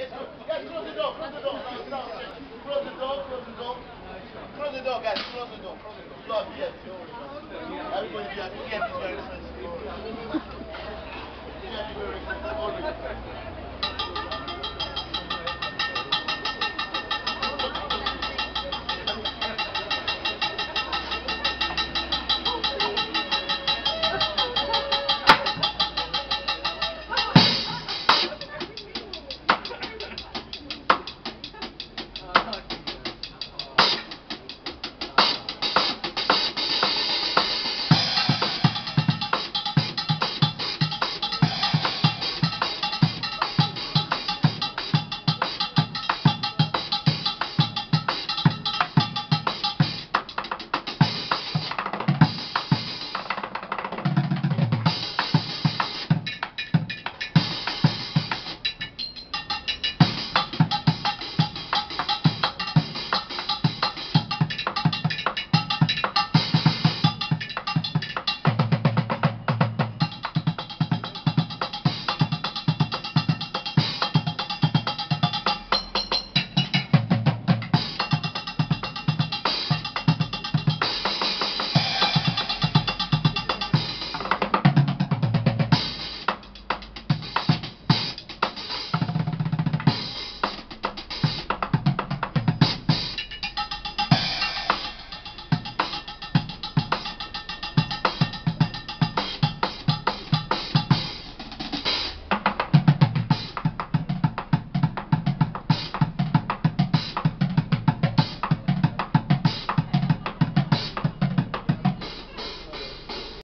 It's good. Guys, close the door. Close the door. Close the door. Close the door. Close the door. Close the door, guys. Close the door. Close the door. Love, yes. Everybody, yes. Yes, it's very sensitive.